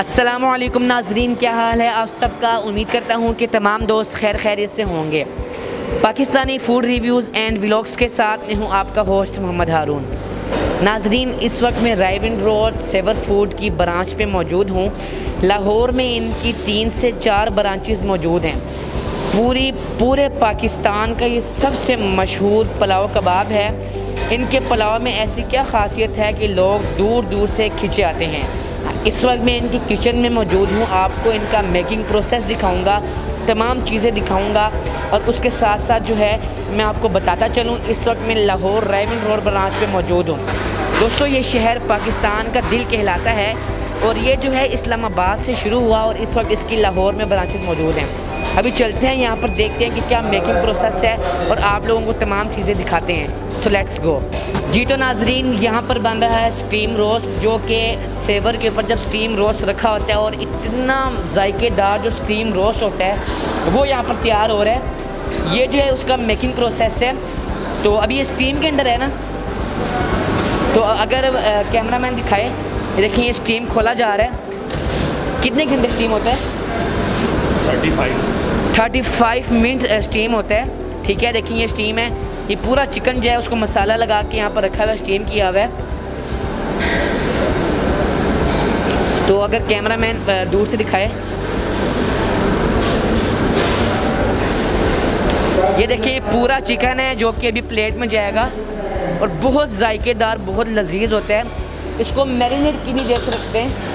अस्सलाम वालेकुम नाजरीन, क्या हाल है आप सबका? उम्मीद करता हूँ कि तमाम दोस्त खैर खैरियत से होंगे। Pakistani food reviews and vlogs के साथ मैं हूँ आपका होस्ट मोहम्मद हारून। नाजरीन, इस वक्त मैं राइविन रोड सेवर फ़ूड की ब्रांच पे मौजूद हूँ। लाहौर में इनकी तीन से चार ब्रांचेस मौजूद हैं। पूरी, पूरे पाकिस्तान का ये सबसे मशहूर पुलाव कबाब है। इनके पुलाव में ऐसी क्या खासियत है कि लोग दूर दूर से खिंचे आते हैं? इस वक्त मैं इनकी किचन में मौजूद हूँ। आपको इनका मेकिंग प्रोसेस दिखाऊँगा, तमाम चीज़ें दिखाऊँगा और उसके साथ साथ जो है, मैं आपको बताता चलूँ, इस वक्त मैं लाहौर रायवन रोड ब्रांच पे मौजूद हूँ। दोस्तों, ये शहर पाकिस्तान का दिल कहलाता है और ये जो है, इस्लामाबाद से शुरू हुआ और इस वक्त इसकी लाहौर में ब्रांचेज मौजूद हैं। अभी चलते हैं, यहाँ पर देखते हैं कि क्या मेकिंग प्रोसेस है और आप लोगों को तमाम चीज़ें दिखाते हैं। सो लेट्स गो जी तो नाजरीन यहाँ पर बन रहा है स्टीम रोस्ट जो कि सेवर के ऊपर जब स्टीम रोस्ट रखा होता है और इतना जायकेदार जो स्टीम रोस्ट होता है वो यहाँ पर तैयार हो रहा है। ये जो है उसका मेकिंग प्रोसेस है। तो अभी ये स्टीम के अंदर है ना? तो अगर कैमरा मैन दिखाए देखिए ये स्टीम खोला जा रहा है। कितने घंटे स्टीम होता है? Thirty five thirty five minute steam होता है। ठीक है देखिए ये स्टीम है। ये पूरा चिकन जो है, उसको मसाला लगा के यहाँ पर रखा हुआ स्टीम किया हुआ है। तो अगर कैमरा मैन दूर से दिखाए। ये देखिए पूरा चिकन है जो कि अभी प्लेट में जाएगा। और बहुत जायकेदार, बहुत लजीज होता है। इसको मैरिनेट कितनी देर से रखते हैं।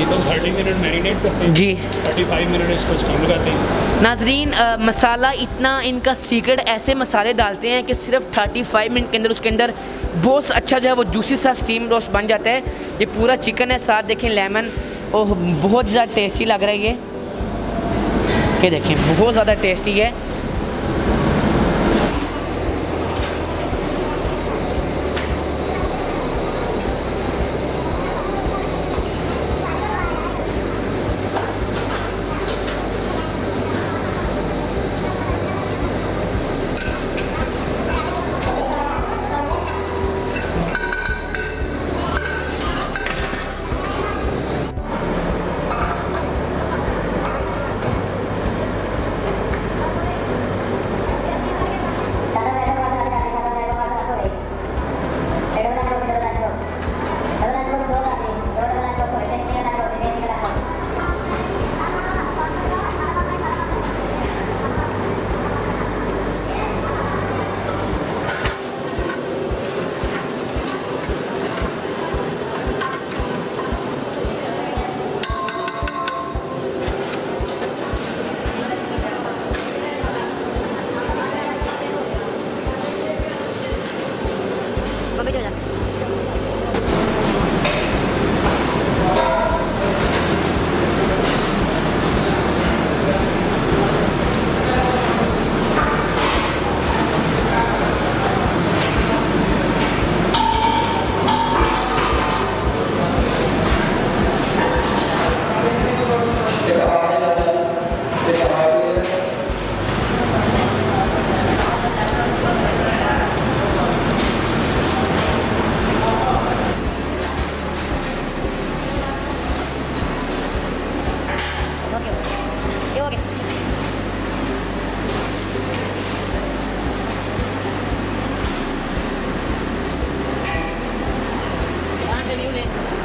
तो थर्टी मिनट मैरिनेट करते हैं। जी। हैं। नाजरीन आ, मसाला इतना इनका सीक्रेट ऐसे मसाले डालते हैं कि सिर्फ़ 35 मिनट के अंदर उसके अंदर बहुत अच्छा जो है वो जूसी सा स्टीम रोस्ट बन जाता है। ये पूरा चिकन है साथ देखें लेमन और बहुत ज़्यादा टेस्टी लग रहा है ये। ये देखें बहुत ज़्यादा टेस्टी है। नाजरीन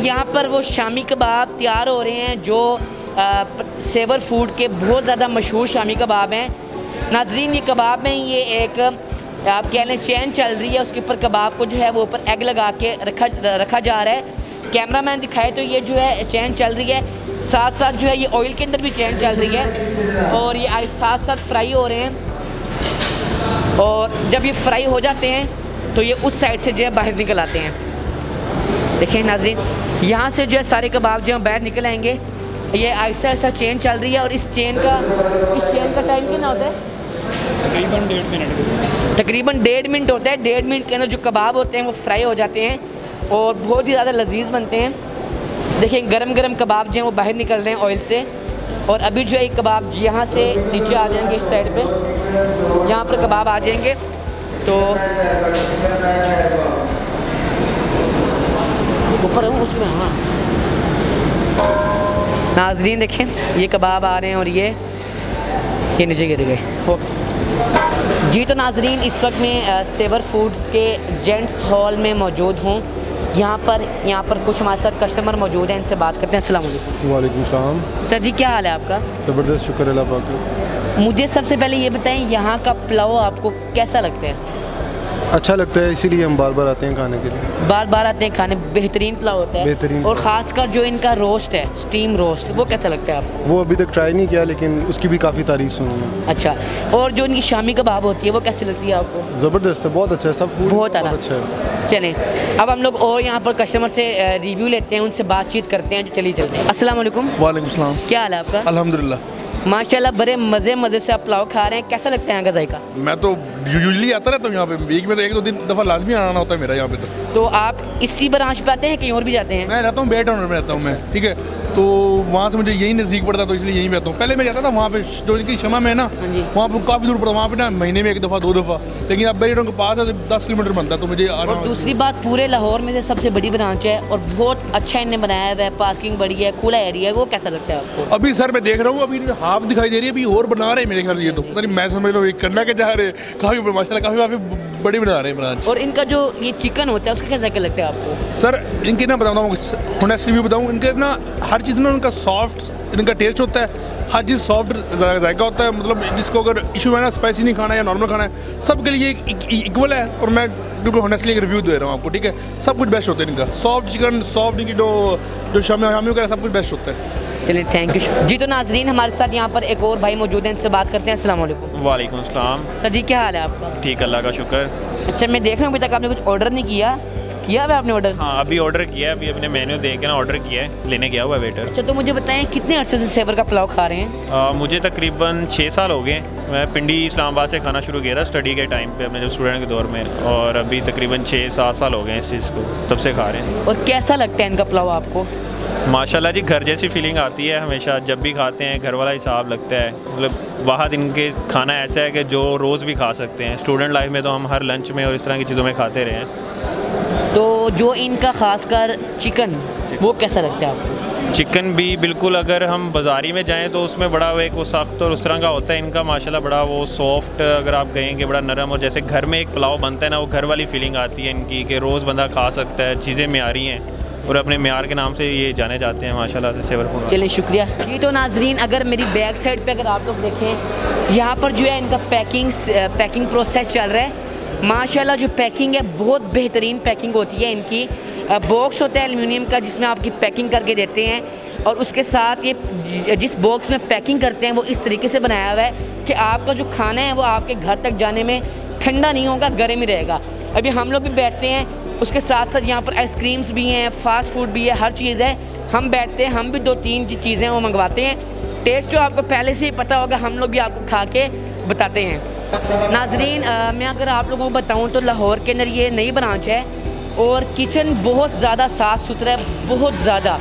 यहाँ पर वो शामी कबाब तैयार हो रहे हैं जो आ, सेवर फ़ूड के बहुत ज़्यादा मशहूर शामी कबाब हैं। नाजरीन ये कबाब में ये एक आप कह लें चैन चल रही है उसके ऊपर कबाब को जो है वो ऊपर एग लगा के रखा रखा जा रहा है। कैमरा मैन दिखाए तो ये जो है चैन चल रही है साथ साथ जो है ये ऑयल के अंदर भी चैन चल रही है और ये साथ साथ फ्राई हो रहे हैं। और जब ये फ्राई हो जाते हैं तो ये उस साइड से जो है बाहर निकल आते हैं। देखिए नाजरीन यहाँ से जो है सारे कबाब जो है बाहर निकल आएँगे। ये आहिस्ता आहिस्ता चेन चल रही है और इस चेन का इस चेन का टाइम कितना होता है? तकरीबन डेढ़ मिनट। तकरीबन डेढ़ मिनट होता है। डेढ़ मिनट के अंदर जो कबाब होते हैं वो फ्राई हो जाते हैं और बहुत ही ज़्यादा लजीज बनते हैं। देखिए गरम गरम कबाब जो हैं वो बाहर निकल रहे हैं ऑयल से। और अभी जो है कबाब यहाँ से नीचे आ जाएँगे इस साइड पे। यहाँ पर कबाब आ जाएँगे। तो ऊपर है उसमें हाँ। नाजरीन देखें ये कबाब आ रहे हैं और ये ये नीचे गिर गए। ओके जी तो नाजरीन इस वक्त मैं सेवर फूड्स के जेंट्स हॉल में मौजूद हूँ। यहाँ पर यहाँ पर कुछ हमारे साथ कस्टमर मौजूद हैं इनसे बात करते हैं। असल वालेकुम। वालेकुम सलाम। सर जी क्या हाल है आपका? ज़बरदस्त शुक्र अल्लाह पाक मुझे सबसे पहले ये बताएँ यहाँ का पुलाव आपको कैसा लगता है? अच्छा लगता है इसीलिए हम बार बार आते हैं खाने के लिए। बार बार आते हैं खाने बेहतरीन पुलाव होता है। बेहतरीन। और ख़ासकर जो इनका रोस्ट है स्टीम रोस्ट वो कैसा लगता है आपको? वो अभी तक ट्राई नहीं किया लेकिन उसकी भी काफ़ी तारीफ़ सुनी मैं अच्छा और जो इनकी शामी कबाब होती है वो कैसी लगती है आपको? ज़बरदस्त है बहुत अच्छा है सब फ़ूड बहुत। अच्छा है। चलें अब हम लोग और यहाँ पर कस्टमर से रिव्यू लेते हैं उनसे बातचीत करते हैं जो चलिए चलते हैं। अस्सलाम वालेकुम वालेकुम क्या हाल है आपका? अलहमदिल्ला माशाल्लाह बड़े मज़े मज़े से आप पुलाव खा रहे हैं कैसा लगता है यहाँ का जायका? मैं तो यूजली आता रहता हूँ यहाँ पे वीक में तो एक दो दिन दफ़ा लाजमी आना होता है मेरा यहाँ पे तो। तो आप इसी ब्रांच पे आते हैं कहीं और भी जाते हैं? मैं रहता हूँ बेट टाउन में रहता हूँ मैं ठीक है? तो वहाँ से मुझे यही नज़दीक पड़ता तो इसलिए यहीं पे आता हूँ। पहले मैं जाता था वहाँ पे जो इनकी शमा में है ना हाँ वहाँ पे काफ़ी दूर पड़ता वहाँ पे ना महीने में एक दफ़ा दो दफ़ा लेकिन अब बेट के पास है तो दस किलोमीटर बनता है तो मुझे और दूसरी बात पूरे लाहौर में से सबसे बड़ी ब्रांच है और बहुत अच्छा इन्हें बनाया हुआ है पार्किंग बड़ी है खुला एरिया है वो कैसा लगता है आपको? अभी सर मैं देख रहा हूँ अभी हाफ़ दिखाई दे रही है अभी और बना रहे हैं मेरे ख्याल ये तो। पता नहीं मैं समझ रहा हूँ करना क्या चाह रहे हैं काफ़ी माशाल्लाह काफ़ी काफ़ी बड़ी बना रहे हैं ब्रांच। और इनका जो ये चिकन होता है उसका कैसा क्या लगता है आपको? सर इनके ना बताता हूँ होनेस्टली भी बताऊँ इनके ना हर चीज़ ना उनका सॉफ्ट इनका टेस्ट होता है। हर चीज़ सॉफ्ट जायका होता है मतलब जिसको अगर इशू है ना स्पाइसी नहीं खाना है या नॉर्मल खाना है सबके लिए इक्वल है और मैं बिल्कुल होनेस्टली एक रिव्यू दे रहा हूँ आपको ठीक है? सब कुछ बेस्ट होता है इनका। सॉफ्ट चिकन सॉफ्ट इनकी जो जो शामी वगैरह सब कुछ बेस्ट होता है। चलिए थैंक यू जी तो नाजरीन हमारे साथ यहाँ पर एक और भाई मौजूद हैं इनसे बात करते हैं। अस्सलाम वालेकुम। वालेकुम सलाम सर जी क्या हाल है आपका? ठीक अल्लाह का शुक्र। अच्छा मैं देख रहा हूँ अभी तक आपने कुछ ऑर्डर नहीं किया। किया हुआ है आपने ऑर्डर हाँ अभी ऑर्डर किया है अभी अपने मेन्यू देख के ना ऑर्डर किया है लेने गया हुआ है वेटर अच्छा तो मुझे बताएँ कितने अरसे से सेवर का पुलाव खा रहे हैं? आ, मुझे तकरीबन छः साल हो गए। मैं पिंडी इस्लामाबाद से खाना शुरू किया था स्टडी के टाइम पे अपने जब स्टूडेंट के दौर में। और अभी तकरीबन छः सात साल हो गए इस चीज़ को तब से खा रहे हैं। और कैसा लगता है इनका पुलाव आपको? माशाल्लाह जी घर जैसी फीलिंग आती है हमेशा जब भी खाते हैं घर वाला हिसाब लगता है। मतलब वहाँ दिन के खाना ऐसा है कि जो रोज़ भी खा सकते हैं। स्टूडेंट लाइफ में तो हम हर लंच में और इस तरह की चीज़ों में खाते रहे हैं। तो जो इनका खासकर चिकन वो कैसा लगता है आपको? चिकन भी बिल्कुल अगर हम बाज़ारी में जाएँ तो उसमें बड़ा वो एक वो सख्त और उस तरह का होता है इनका माशाल्लाह बड़ा वो सॉफ्ट अगर आप कहेंगे बड़ा नरम। और जैसे घर में एक पुलाव बनता है ना वो घर वाली फीलिंग आती है इनकी कि रोज़ बंदा खा सकता है चीज़ें म्यारी हैं। और अपने म्यार के नाम से ये जाने जाते हैं, माशाल्लाह से सेवर फ़ूड चलिए, शुक्रिया। जी तो नाजरीन, अगर मेरी बैक साइड पे अगर आप लोग देखें, यहाँ पर जो है इनका पैकिंग पैकिंग प्रोसेस चल रहा है। माशाल्लाह, जो पैकिंग है, बहुत बेहतरीन पैकिंग होती है इनकी। बॉक्स होता है एलुमिनियम का, जिसमें आपकी पैकिंग करके देते हैं। और उसके साथ ये जिस बॉक्स में पैकिंग करते हैं, वो इस तरीके से बनाया हुआ है कि आपका जो खाना है, वो आपके घर तक जाने में ठंडा नहीं होगा, गर्म ही रहेगा। अभी हम लोग भी बैठते हैं उसके साथ साथ यहाँ पर आइसक्रीम्स भी हैं फास्ट फ़ूड भी है हर चीज़ है। हम बैठते हैं हम भी दो तीन चीज़ें वो मंगवाते हैं। टेस्ट जो आपको पहले से ही पता होगा हम लोग भी आपको खा के बताते हैं। नाजरीन अ, मैं अगर आप लोगों को बताऊँ तो लाहौर के अंदर ये नई ब्रांच है और किचन बहुत ज़्यादा साफ़ सुथरा है बहुत ज़्यादा।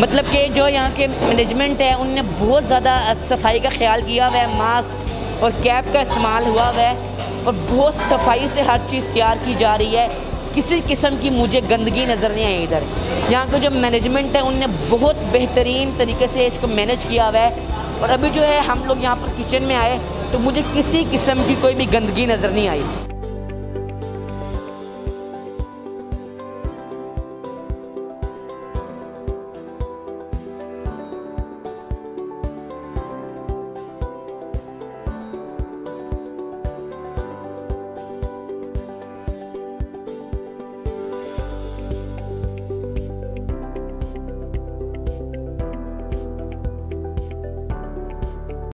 मतलब कि जो यहाँ के मैनेजमेंट है उनने बहुत ज़्यादा सफ़ाई का ख्याल किया हुआ है मास्क और कैप का इस्तेमाल हुआ हुआ है और बहुत सफ़ाई से हर चीज़ तैयार की जा रही है। किसी किस्म की मुझे गंदगी नज़र नहीं आई इधर। यहाँ का जो मैनेजमेंट है, उनने बहुत बेहतरीन तरीके से इसको मैनेज किया हुआ है। और अभी जो है, हम लोग यहाँ पर किचन में आए तो मुझे किसी किस्म की कोई भी गंदगी नज़र नहीं आई।